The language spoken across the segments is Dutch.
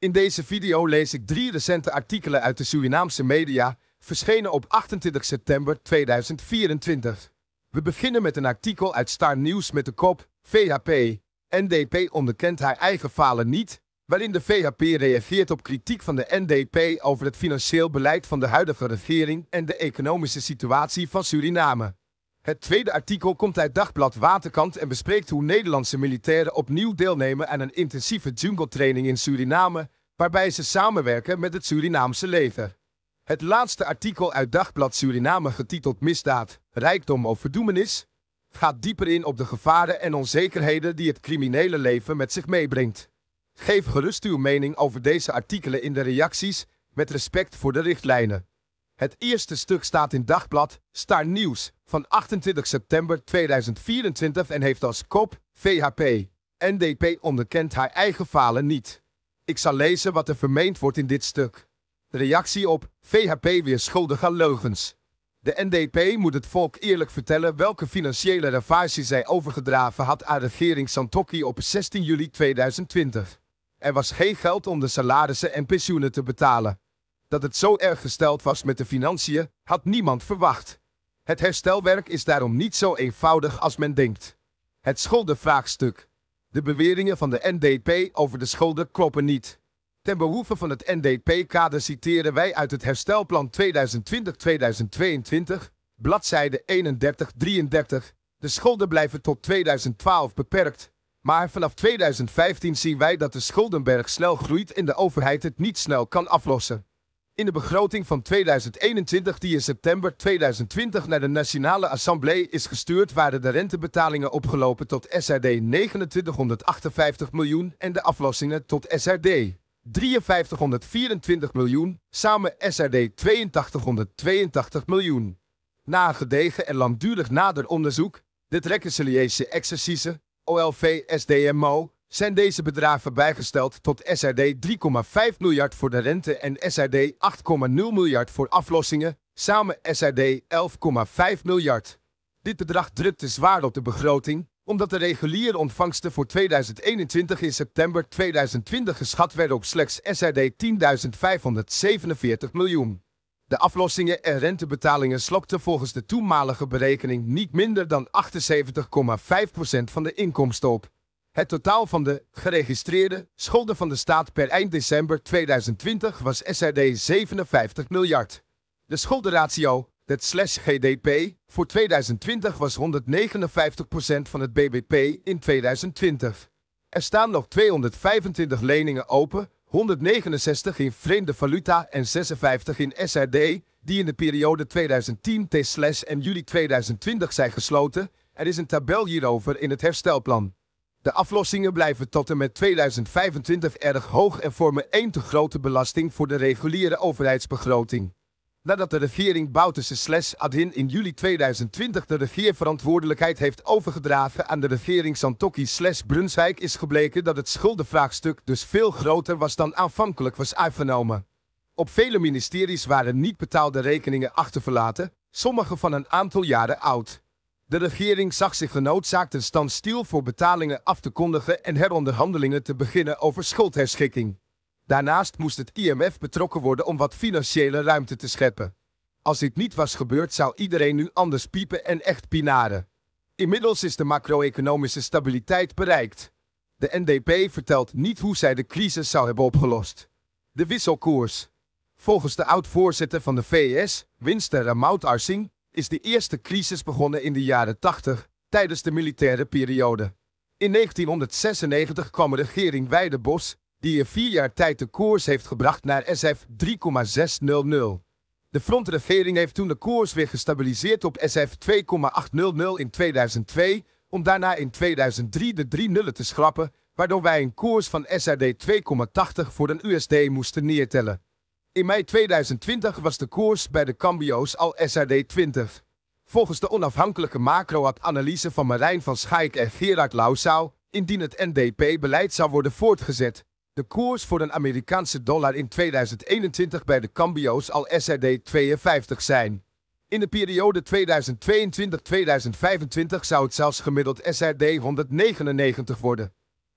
In deze video lees ik drie recente artikelen uit de Surinaamse media, verschenen op 28 september 2024. We beginnen met een artikel uit Star News met de kop VHP. NDP onderkent haar eigen falen niet, waarin de VHP reageert op kritiek van de NDP over het financieel beleid van de huidige regering en de economische situatie van Suriname. Het tweede artikel komt uit Dagblad Waterkant en bespreekt hoe Nederlandse militairen opnieuw deelnemen aan een intensieve jungle-training in Suriname, waarbij ze samenwerken met het Surinaamse leger. Het laatste artikel uit Dagblad Suriname getiteld Misdaad, Rijkdom of Verdoemenis gaat dieper in op de gevaren en onzekerheden die het criminele leven met zich meebrengt. Geef gerust uw mening over deze artikelen in de reacties, met respect voor de richtlijnen. Het eerste stuk staat in Dagblad Star Nieuws van 28 september 2024 en heeft als kop VHP. NDP onderkent haar eigen falen niet. Ik zal lezen wat er vermeend wordt in dit stuk. Reactie op VHP weer schuldig aan leugens. De NDP moet het volk eerlijk vertellen welke financiële ravage zij overgedragen had aan regering Santokki op 16 juli 2020. Er was geen geld om de salarissen en pensioenen te betalen. Dat het zo erg gesteld was met de financiën, had niemand verwacht. Het herstelwerk is daarom niet zo eenvoudig als men denkt. Het schuldenvraagstuk. De beweringen van de NDP over de schulden kloppen niet. Ten behoeve van het NDP-kader citeren wij uit het herstelplan 2020-2022, bladzijde 31-33. De schulden blijven tot 2012 beperkt. Maar vanaf 2015 zien wij dat de schuldenberg snel groeit en de overheid het niet snel kan aflossen. In de begroting van 2021 die in september 2020 naar de Nationale Assemblée is gestuurd waren de rentebetalingen opgelopen tot SRD 2958 miljoen en de aflossingen tot SRD 5324 miljoen, samen SRD 8282 miljoen. Na een gedegen en langdurig nader onderzoek, dit reconciliation exercice, OLV-SDMO, zijn deze bedragen bijgesteld tot SRD 3,5 miljard voor de rente en SRD 8,0 miljard voor aflossingen, samen SRD 11,5 miljard. Dit bedrag drukte zwaar op de begroting, omdat de reguliere ontvangsten voor 2021 in september 2020 geschat werden op slechts SRD 10.547 miljoen. De aflossingen en rentebetalingen slokten volgens de toenmalige berekening niet minder dan 78,5% van de inkomsten op. Het totaal van de geregistreerde schulden van de staat per eind december 2020 was SRD 57 miljard. De schuldenratio, het slash GDP, voor 2020 was 159% van het BBP in 2020. Er staan nog 225 leningen open, 169 in vreemde valuta en 56 in SRD, die in de periode 2010 t en juli 2020 zijn gesloten. Er is een tabel hierover in het herstelplan. De aflossingen blijven tot en met 2025 erg hoog en vormen één te grote belasting voor de reguliere overheidsbegroting. Nadat de regering Bouterse slash Adhin in juli 2020 de regeerverantwoordelijkheid heeft overgedragen aan de regering Santokki slash Brunswijk is gebleken dat het schuldenvraagstuk dus veel groter was dan aanvankelijk was aangenomen. Op vele ministeries waren niet betaalde rekeningen achterverlaten, sommige van een aantal jaren oud. De regering zag zich genoodzaakt een standstiel voor betalingen af te kondigen en heronderhandelingen te beginnen over schuldherschikking. Daarnaast moest het IMF betrokken worden om wat financiële ruimte te scheppen. Als dit niet was gebeurd, zou iedereen nu anders piepen en echt pinaren. Inmiddels is de macro-economische stabiliteit bereikt. De NDP vertelt niet hoe zij de crisis zou hebben opgelost. De wisselkoers. Volgens de oud-voorzitter van de VS, Winston Ramout Arsing, is de eerste crisis begonnen in de jaren 80, tijdens de militaire periode. In 1996 kwam regering Weidebos, die in vier jaar tijd de koers heeft gebracht naar SF 3,600. De frontregering heeft toen de koers weer gestabiliseerd op SF 2,800 in 2002, om daarna in 2003 de drie nullen te schrappen, waardoor wij een koers van SRD 2,80 voor een USD moesten neertellen. In mei 2020 was de koers bij de Cambio's al SRD 20. Volgens de onafhankelijke macro-analyse van Marijn van Schaik en Gerard Lausau, indien het NDP-beleid zou worden voortgezet, de koers voor een Amerikaanse dollar in 2021 bij de Cambio's al SRD 52 zijn. In de periode 2022-2025 zou het zelfs gemiddeld SRD 199 worden.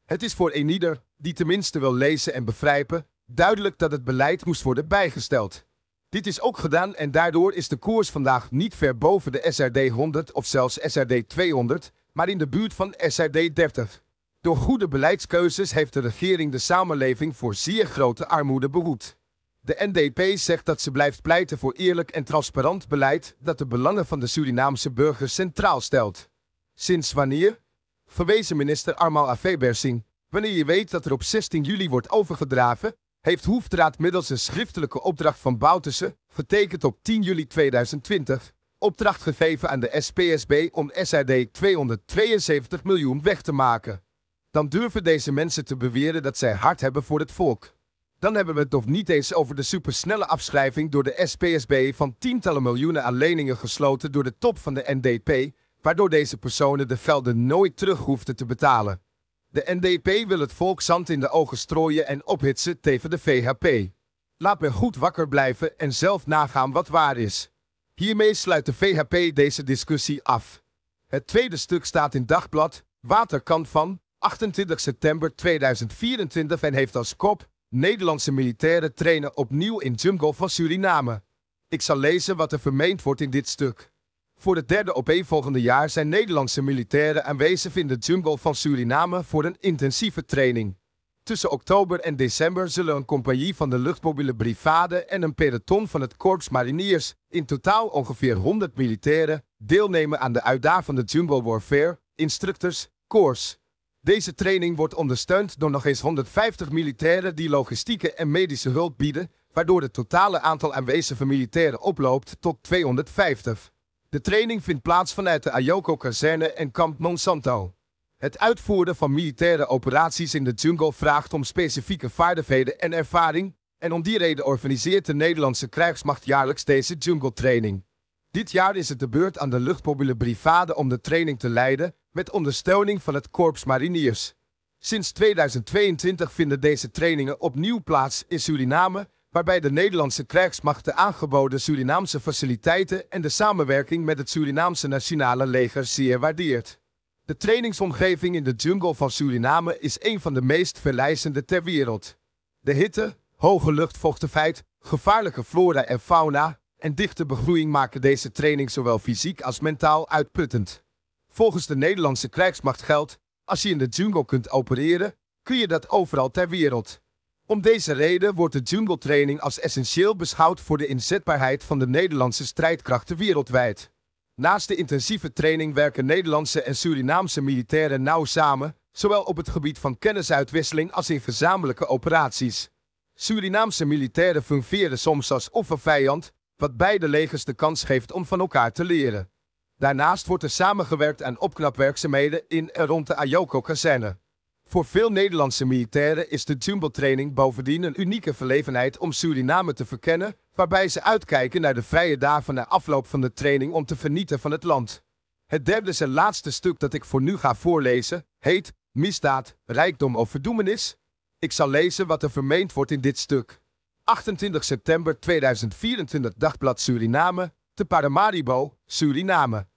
Het is voor eenieder, die tenminste wil lezen en begrijpen, Duidelijk dat het beleid moest worden bijgesteld. Dit is ook gedaan en daardoor is de koers vandaag niet ver boven de SRD 100 of zelfs SRD 200, maar in de buurt van SRD 30. Door goede beleidskeuzes heeft de regering de samenleving voor zeer grote armoede behoed. De NDP zegt dat ze blijft pleiten voor eerlijk en transparant beleid dat de belangen van de Surinaamse burgers centraal stelt. Sinds wanneer? Verwezen minister Armal Afebersing. Wanneer je weet dat er op 16 juli wordt overgedragen, heeft Hoefdraad middels een schriftelijke opdracht van Bouterse, getekend op 10 juli 2020, opdracht gegeven aan de SPSB om SRD 272 miljoen weg te maken. Dan durven deze mensen te beweren dat zij hard hebben voor het volk. Dan hebben we het nog niet eens over de supersnelle afschrijving door de SPSB van tientallen miljoenen aan leningen gesloten door de top van de NDP, waardoor deze personen de velden nooit terug hoefden te betalen. De NDP wil het volk zand in de ogen strooien en ophitsen tegen de VHP. Laat men goed wakker blijven en zelf nagaan wat waar is. Hiermee sluit de VHP deze discussie af. Het tweede stuk staat in Dagblad, Waterkant van 28 september 2024 en heeft als kop Nederlandse militairen trainen opnieuw in jungle van Suriname. Ik zal lezen wat er vermeend wordt in dit stuk. Voor het derde opeenvolgende jaar zijn Nederlandse militairen aanwezig in de jungle van Suriname voor een intensieve training. Tussen oktober en december zullen een compagnie van de luchtmobiele brigade en een peloton van het Korps Mariniers, in totaal ongeveer 100 militairen, deelnemen aan de uitdagende jungle warfare, instructors, course. Deze training wordt ondersteund door nog eens 150 militairen die logistieke en medische hulp bieden, waardoor het totale aantal aanwezige militairen oploopt tot 250. De training vindt plaats vanuit de Ayoko-kazerne en kamp Monsanto. Het uitvoeren van militaire operaties in de jungle vraagt om specifieke vaardigheden en ervaring, en om die reden organiseert de Nederlandse krijgsmacht jaarlijks deze jungle training. Dit jaar is het de beurt aan de luchtmobiele brigade om de training te leiden, met ondersteuning van het Korps Mariniers. Sinds 2022 vinden deze trainingen opnieuw plaats in Suriname, waarbij de Nederlandse krijgsmacht de aangeboden Surinaamse faciliteiten en de samenwerking met het Surinaamse nationale leger zeer waardeert. De trainingsomgeving in de jungle van Suriname is een van de meest verleidende ter wereld. De hitte, hoge luchtvochtigheid, gevaarlijke flora en fauna en dichte begroeiing maken deze training zowel fysiek als mentaal uitputtend. Volgens de Nederlandse krijgsmacht geldt, als je in de jungle kunt opereren, kun je dat overal ter wereld. Om deze reden wordt de jungle training als essentieel beschouwd voor de inzetbaarheid van de Nederlandse strijdkrachten wereldwijd. Naast de intensieve training werken Nederlandse en Surinaamse militairen nauw samen, zowel op het gebied van kennisuitwisseling als in gezamenlijke operaties. Surinaamse militairen fungeren soms als offervijand, wat beide legers de kans geeft om van elkaar te leren. Daarnaast wordt er samengewerkt aan opknapwerkzaamheden in en rond de Ayoko-kazerne. Voor veel Nederlandse militairen is de Jumbo-training bovendien een unieke verlevenheid om Suriname te verkennen, waarbij ze uitkijken naar de vrije dagen na afloop van de training om te vernieten van het land. Het derde en laatste stuk dat ik voor nu ga voorlezen, heet Misdaad, Rijkdom of Verdoemenis. Ik zal lezen wat er vermeend wordt in dit stuk. 28 september 2024 Dagblad Suriname, te Paramaribo, Suriname.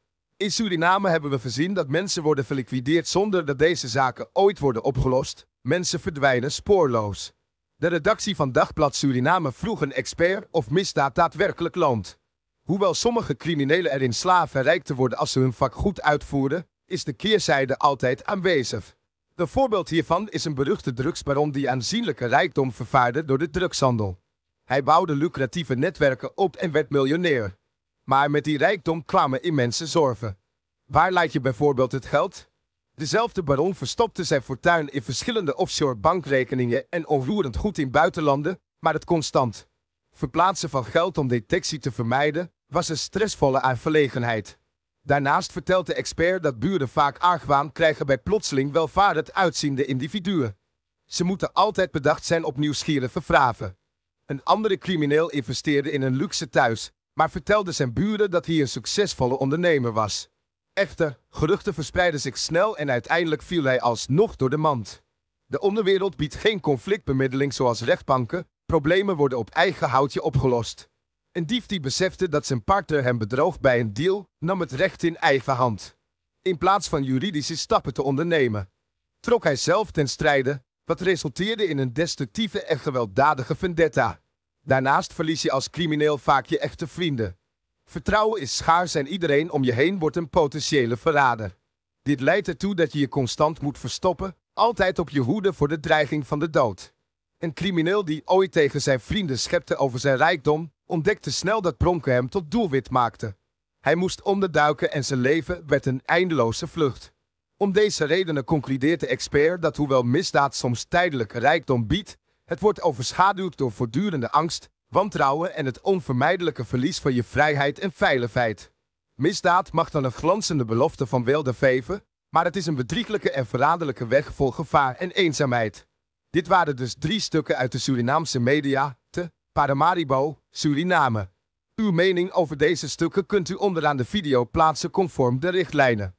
In Suriname hebben we gezien dat mensen worden verliquideerd zonder dat deze zaken ooit worden opgelost. Mensen verdwijnen spoorloos. De redactie van Dagblad Suriname vroeg een expert of misdaad daadwerkelijk loont. Hoewel sommige criminelen erin slaven rijk te worden als ze hun vak goed uitvoeren, is de keerzijde altijd aanwezig. Een voorbeeld hiervan is een beruchte drugsbaron die aanzienlijke rijkdom vervaarde door de drugshandel. Hij bouwde lucratieve netwerken op en werd miljonair. Maar met die rijkdom kwamen immense zorgen. Waar laat je bijvoorbeeld het geld? Dezelfde baron verstopte zijn fortuin in verschillende offshore bankrekeningen en onroerend goed in buitenlanden, maar het constant verplaatsen van geld om detectie te vermijden was een stressvolle aangelegenheid. Daarnaast vertelt de expert dat buren vaak argwaan krijgen bij plotseling welvarend uitziende individuen. Ze moeten altijd bedacht zijn op nieuwsgierige vragen. Een andere crimineel investeerde in een luxe thuis, maar vertelde zijn buren dat hij een succesvolle ondernemer was. Echter, geruchten verspreidden zich snel en uiteindelijk viel hij alsnog door de mand. De onderwereld biedt geen conflictbemiddeling zoals rechtbanken, problemen worden op eigen houtje opgelost. Een dief die besefte dat zijn partner hem bedroog bij een deal, nam het recht in eigen hand. In plaats van juridische stappen te ondernemen, trok hij zelf ten strijde, wat resulteerde in een destructieve en gewelddadige vendetta. Daarnaast verlies je als crimineel vaak je echte vrienden. Vertrouwen is schaars en iedereen om je heen wordt een potentiële verrader. Dit leidt ertoe dat je je constant moet verstoppen, altijd op je hoede voor de dreiging van de dood. Een crimineel die ooit tegen zijn vrienden schepte over zijn rijkdom, ontdekte snel dat dronken hem tot doelwit maakte. Hij moest onderduiken en zijn leven werd een eindeloze vlucht. Om deze redenen concludeert de expert dat hoewel misdaad soms tijdelijke rijkdom biedt, het wordt overschaduwd door voortdurende angst, wantrouwen en het onvermijdelijke verlies van je vrijheid en veiligheid. Misdaad mag dan een glanzende belofte van wilde veven, maar het is een bedrieglijke en verraderlijke weg vol gevaar en eenzaamheid. Dit waren dus drie stukken uit de Surinaamse media, te Paramaribo, Suriname. Uw mening over deze stukken kunt u onderaan de video plaatsen conform de richtlijnen.